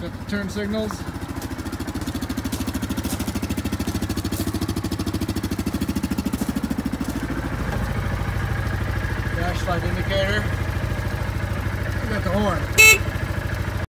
Got the turn signals. Dash light indicator. We got the horn.